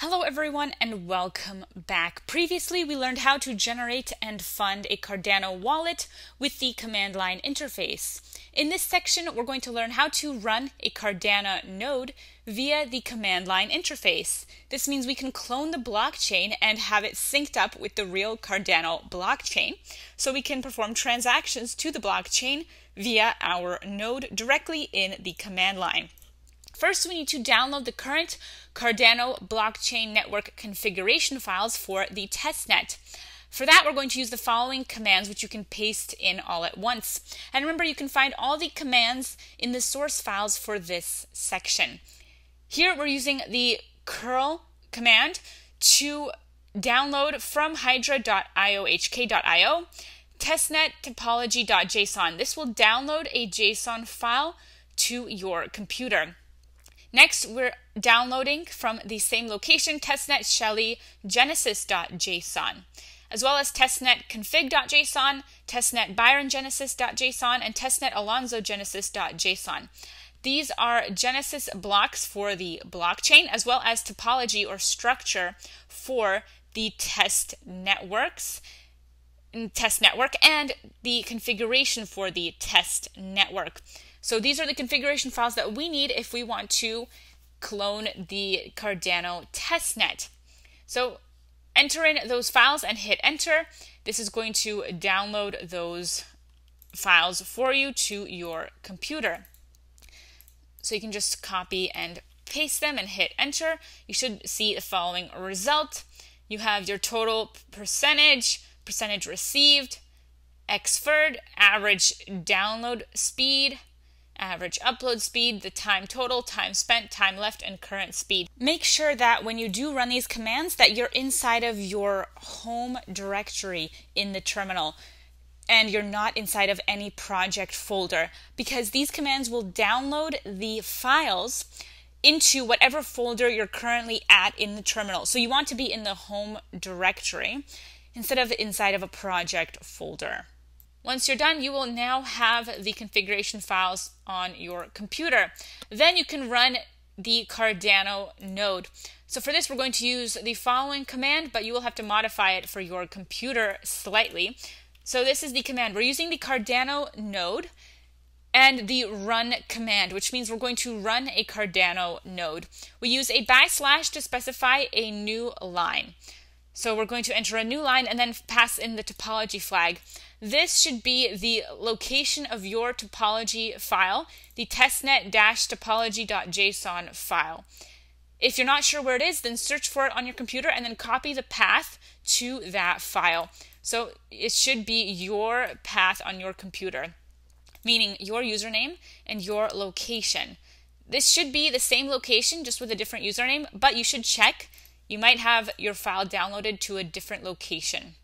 Hello everyone and welcome back. Previously we learned how to generate and fund a Cardano wallet with the command line interface. In this section we're going to learn how to run a Cardano node via the command line interface. This means we can clone the blockchain and have it synced up with the real Cardano blockchain so we can perform transactions to the blockchain via our node directly in the command line. First, we need to download the current Cardano blockchain network configuration files for the testnet. For that, we're going to use the following commands, which you can paste in all at once. And remember, you can find all the commands in the source files for this section. Here, we're using the curl command to download from hydra.iohk.io testnet topology.json. This will download a JSON file to your computer. Next, we're downloading from the same location testnet shelley genesis.json, as well as testnet config.json, testnet byron genesis.json, and testnet alonzo genesis.json. These are Genesis blocks for the blockchain, as well as topology or structure for the test networks, test network, and the configuration for the test network. So these are the configuration files that we need if we want to clone the Cardano testnet. So enter in those files and hit enter. This is going to download those files for you to your computer. So you can just copy and paste them and hit enter. You should see the following result. You have your total percentage, percentage received, xFERD, average download speed, average upload speed, the time total, time spent, time left, and current speed. Make sure that when you do run these commands that you're inside of your home directory in the terminal and you're not inside of any project folder because these commands will download the files into whatever folder you're currently at in the terminal. So you want to be in the home directory instead of inside of a project folder. Once you're done, you will now have the configuration files on your computer. Then you can run the Cardano node. So for this, we're going to use the following command, but you will have to modify it for your computer slightly. So this is the command. We're using the Cardano node and the run command, which means we're going to run a Cardano node. We use a backslash to specify a new line. So we're going to enter a new line and then pass in the topology flag. This should be the location of your topology file, the testnet-topology.json file. If you're not sure where it is, then search for it on your computer and then copy the path to that file. So it should be your path on your computer, meaning your username and your location. This should be the same location, just with a different username, but you should check. You might have your file downloaded to a different location.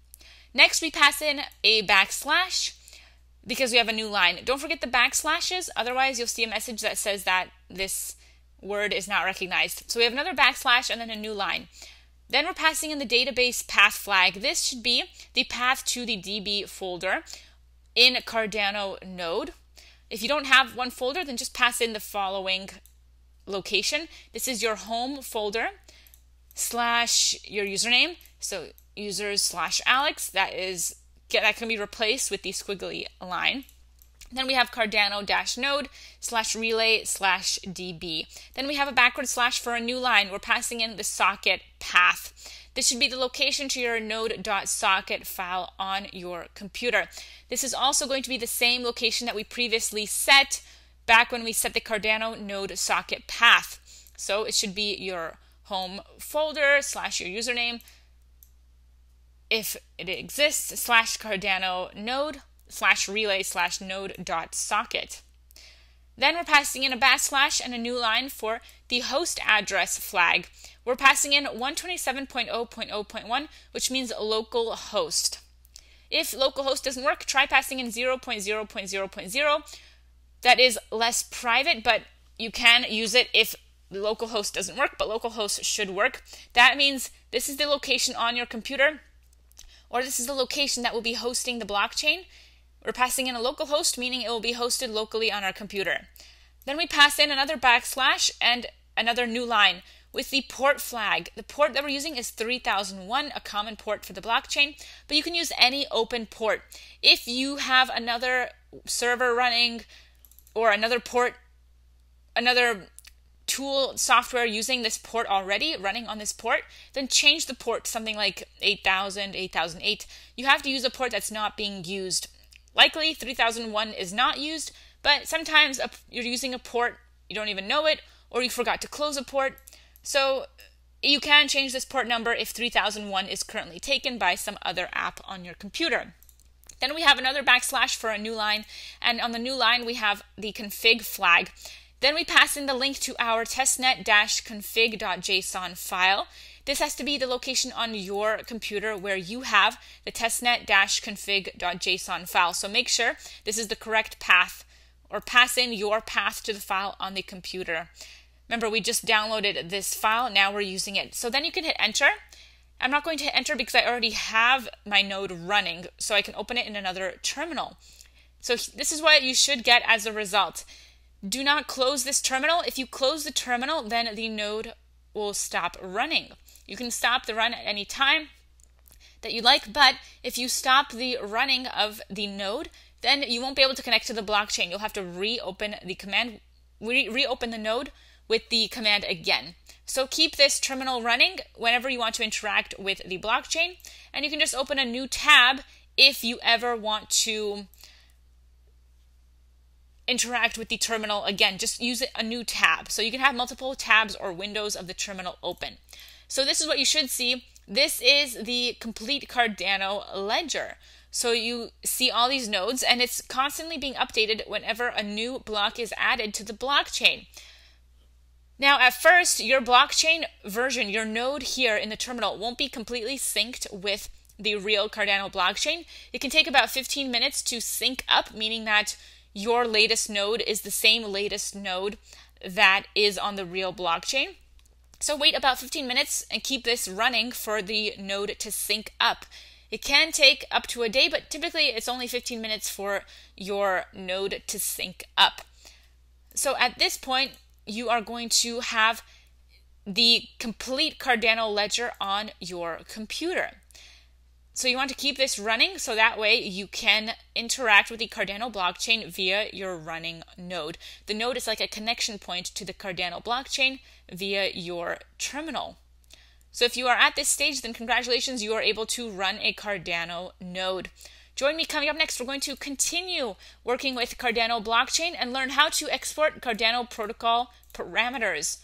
Next, we pass in a backslash because we have a new line. Don't forget the backslashes, otherwise, you'll see a message that says that this word is not recognized. So we have another backslash and then a new line. Then we're passing in the database path flag. This should be the path to the DB folder in Cardano node. If you don't have one folder, then just pass in the following location. This is your home folder slash your username. So users slash Alex. That is that can be replaced with the squiggly line. Then we have Cardano dash node slash relay slash DB. Then we have a backward slash for a new line. We're passing in the socket path. This should be the location to your node.socket file on your computer. This is also going to be the same location that we previously set back when we set the Cardano node socket path. So it should be your home folder slash your username if it exists, slash Cardano node slash relay slash node dot socket. Then we're passing in a backslash and a new line for the host address flag. We're passing in 127.0.0.1, which means local host. If localhost doesn't work, try passing in 0.0.0.0. That is less private, but you can use it if localhost doesn't work, but localhost should work. That means this is the location on your computer or this is the location that will be hosting the blockchain. We're passing in a local host, meaning it will be hosted locally on our computer. Then we pass in another backslash and another new line. with the port flag. The port that we're using is 3001, a common port for the blockchain, but you can use any open port. If you have another server running or another port, another tool software using this port already, running on this port, then change the port to something like 8000, 8008. You have to use a port that's not being used. Likely 3001 is not used, but sometimes you're using a port, you don't even know it, or you forgot to close a port. So you can change this port number if 3001 is currently taken by some other app on your computer. Then we have another backslash for a new line, and on the new line we have the config flag. Then we pass in the link to our testnet-config.json file. This has to be the location on your computer where you have the testnet-config.json file. So make sure this is the correct path or pass in your path to the file on the computer. Remember, we just downloaded this file, now we're using it. So then you can hit enter. I'm not going to hit enter because I already have my node running, so I can open it in another terminal. So this is what you should get as a result. Do not close this terminal. If you close the terminal, then the node will stop running. You can stop the run at any time that you like, but if you stop the running of the node, then you won't be able to connect to the blockchain. You'll have to reopen the command, re- reopen the node with the command again. So keep this terminal running whenever you want to interact with the blockchain, and you can just open a new tab if you ever want to interact with the terminal again. Just use a new tab. So you can have multiple tabs or windows of the terminal open. So this is what you should see. This is the complete Cardano ledger. So you see all these nodes and it's constantly being updated whenever a new block is added to the blockchain. Now, at first, your blockchain version, your node here in the terminal, won't be completely synced with the real Cardano blockchain. It can take about 15 minutes to sync up, meaning that your latest node is the same latest node that is on the real blockchain. So wait about 15 minutes and keep this running for the node to sync up. It can take up to a day, but typically it's only 15 minutes for your node to sync up. So at this point, you are going to have the complete Cardano ledger on your computer. So you want to keep this running so that way you can interact with the Cardano blockchain via your running node. The node is like a connection point to the Cardano blockchain via your terminal. So if you are at this stage, then congratulations, you are able to run a Cardano node. Join me coming up next. We're going to continue working with Cardano blockchain and learn how to export Cardano protocol parameters.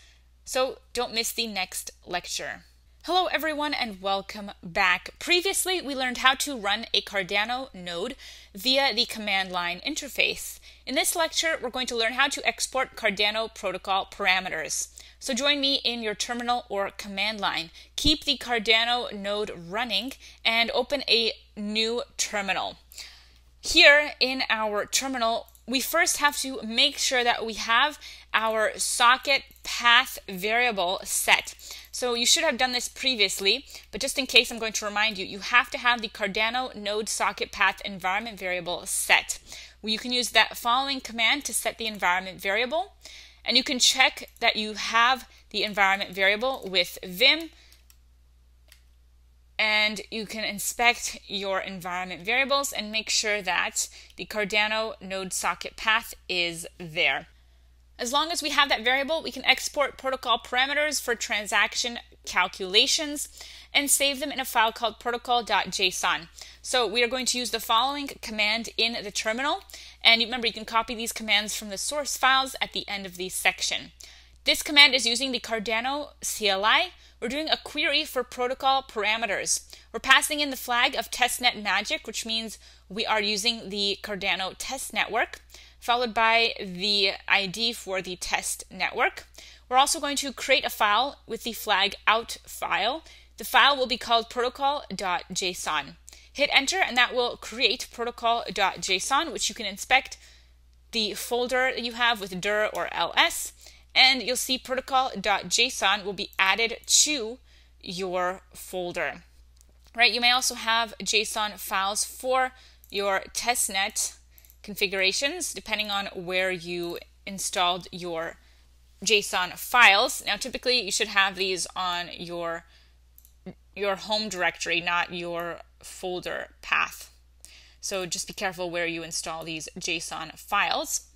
So don't miss the next lecture. Hello everyone and welcome back. Previously, we learned how to run a Cardano node via the command line interface. In this lecture, we're going to learn how to export Cardano protocol parameters. So join me in your terminal or command line. Keep the Cardano node running and open a new terminal. Here in our terminal, we first have to make sure that we have our socket path variable set. So you should have done this previously, but just in case I'm going to remind you, you have to have the Cardano node socket path environment variable set. You can use that following command to set the environment variable, and you can check that you have the environment variable with vim and you can inspect your environment variables and make sure that the Cardano node socket path is there. As long as we have that variable, we can export protocol parameters for transaction calculations and save them in a file called protocol.json. So we are going to use the following command in the terminal. And remember, you can copy these commands from the source files at the end of the section. This command is using the Cardano CLI. We're doing a query for protocol parameters. We're passing in the flag of testnet magic, which means we are using the Cardano test network followed by the ID for the test network. We're also going to create a file with the flag out file. The file will be called protocol.json. Hit enter and that will create protocol.json, which you can inspect the folder that you have with dir or ls. And you'll see protocol.json will be added to your folder. Right, you may also have JSON files for your testnet configurations depending on where you installed your JSON files. Now, typically, you should have these on your your home directory, not your folder path. So just be careful where you install these JSON files.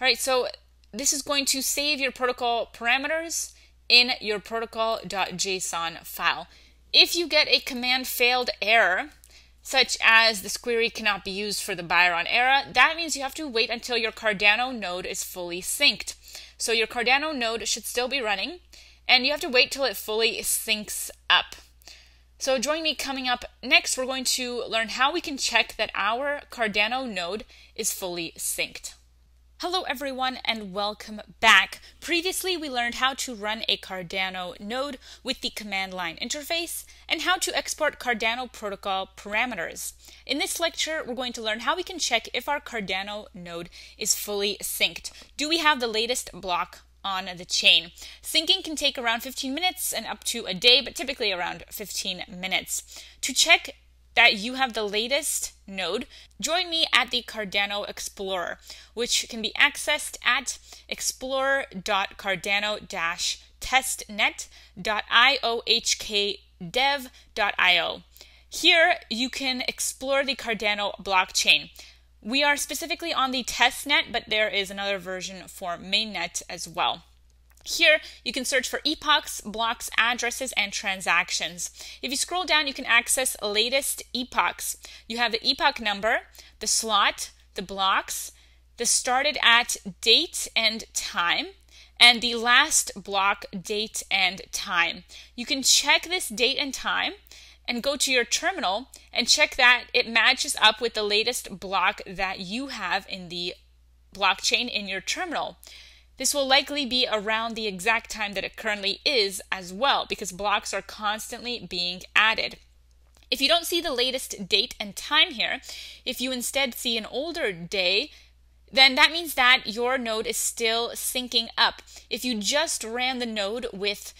All right, so this is going to save your protocol parameters in your protocol.json file. If you get a command failed error, such as this query cannot be used for the Byron era, that means you have to wait until your Cardano node is fully synced. So your Cardano node should still be running, and you have to wait till it fully syncs up. So join me coming up next. We're going to learn how we can check that our Cardano node is fully synced. Hello everyone and welcome back. Previously we learned how to run a Cardano node with the command line interface and how to export Cardano protocol parameters. In this lecture we're going to learn how we can check if our Cardano node is fully synced. Do we have the latest block on the chain. Syncing can take around 15 minutes and up to a day, but typically around 15 minutes. To check that you have the latest node, join me at the Cardano Explorer, which can be accessed at explorer.cardano-testnet.iohkdev.io. Here you can explore the Cardano blockchain. We are specifically on the testnet, but there is another version for mainnet as well. Here, you can search for epochs, blocks, addresses, and transactions. If you scroll down, you can access latest epochs. You have the epoch number, the slot, the blocks, the started at date and time, and the last block date and time. You can check this date and time and go to your terminal and check that it matches up with the latest block that you have in the blockchain in your terminal. This will likely be around the exact time that it currently is as well because blocks are constantly being added. If you don't see the latest date and time here, if you instead see an older day, then that means that your node is still syncing up. If you just ran the node with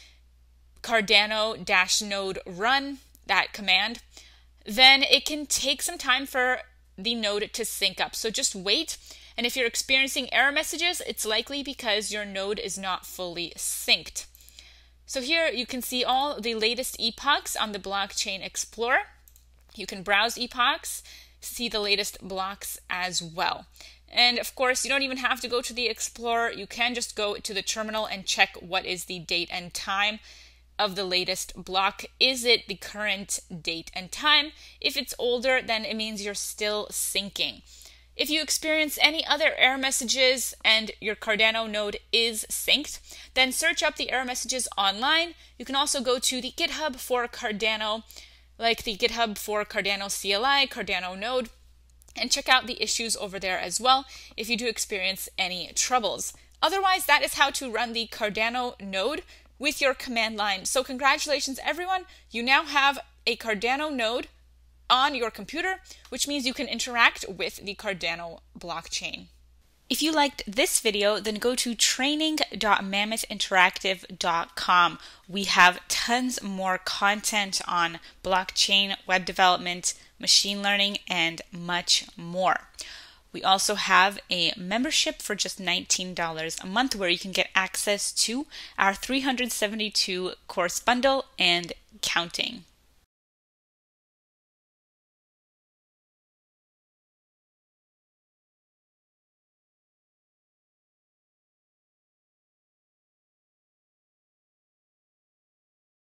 cardano-node run that command, then it can take some time for the node to sync up. So just wait. And if you're experiencing error messages, it's likely because your node is not fully synced. So here you can see all the latest epochs on the Blockchain Explorer. You can browse epochs, see the latest blocks as well. And of course, you don't even have to go to the Explorer. You can just go to the terminal and check what is the date and time of the latest block. Is it the current date and time? If it's older, then it means you're still syncing. If you experience any other error messages and your Cardano node is synced, then search up the error messages online. You can also go to the GitHub for Cardano, like the GitHub for Cardano CLI, Cardano node, and check out the issues over there as well if you do experience any troubles. Otherwise, that is how to run the Cardano node with your command line. So, congratulations, everyone. You now have a Cardano node on your computer, which means you can interact with the Cardano blockchain. If you liked this video, then go to training.mammothinteractive.com. We have tons more content on blockchain, web development, machine learning, and much more. We also have a membership for just $19 a month where you can get access to our 372 course bundle and counting.